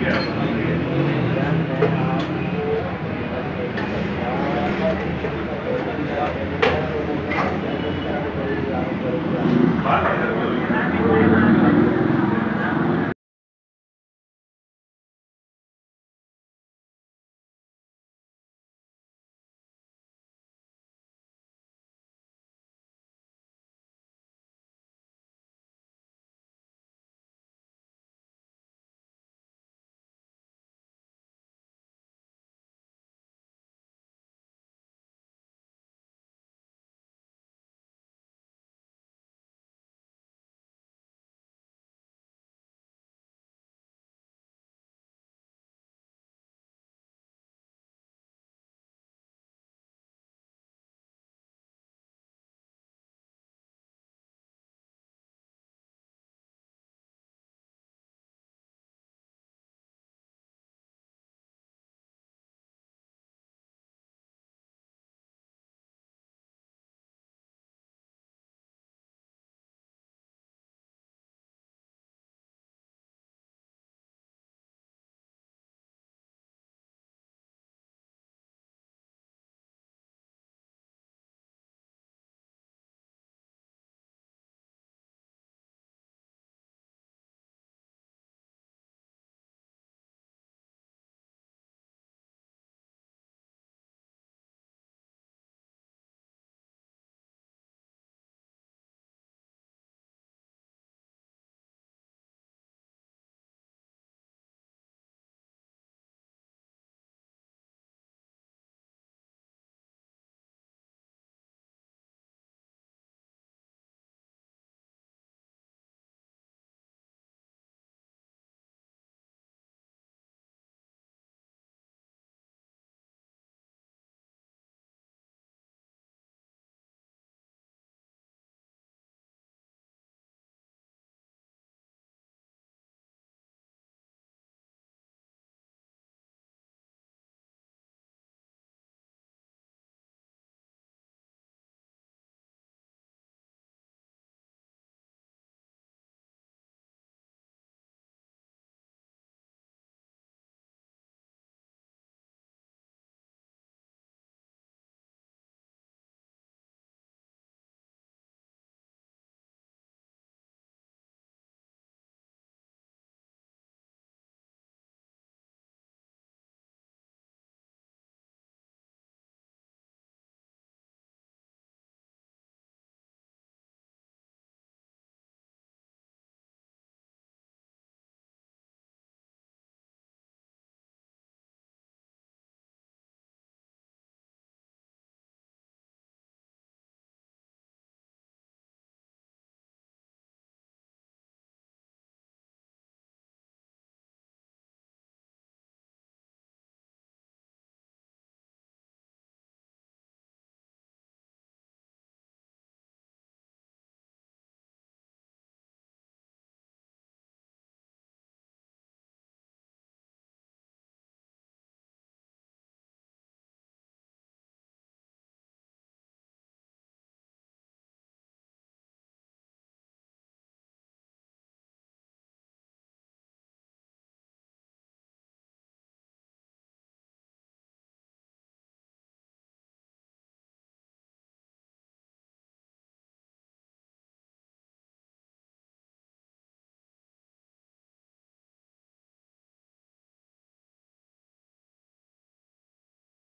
Yeah.